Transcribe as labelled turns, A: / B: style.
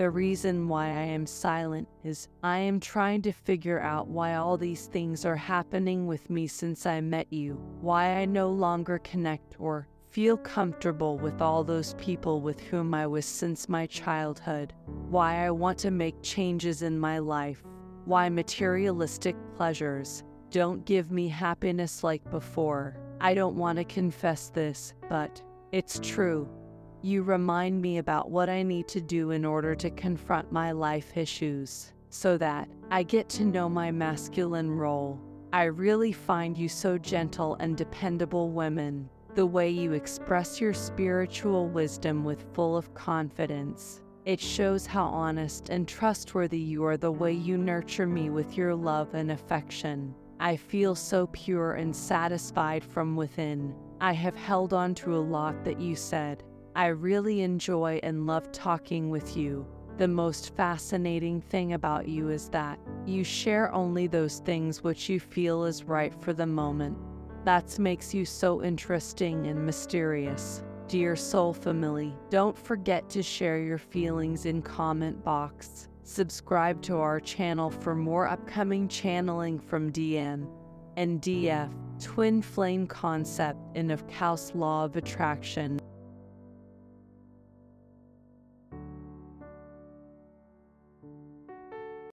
A: The reason why I am silent is I am trying to figure out why all these things are happening with me since I met you, why I no longer connect or feel comfortable with all those people with whom I was since my childhood, why I want to make changes in my life, why materialistic pleasures don't give me happiness like before. I don't want to confess this, but it's true. You remind me about what I need to do in order to confront my life issues so that I get to know my masculine role. I really find you so gentle and dependable women. The way you express your spiritual wisdom with full of confidence. It shows how honest and trustworthy you are the way you nurture me with your love and affection. I feel so pure and satisfied from within. I have held on to a lot that you said. I really enjoy and love talking with you. The most fascinating thing about you is that you share only those things which you feel is right for the moment. That makes you so interesting and mysterious. Dear Soul Family, don't forget to share your feelings in comment box. Subscribe to our channel for more upcoming channeling from DM and DF, twin flame concept and of Kaus law of attraction.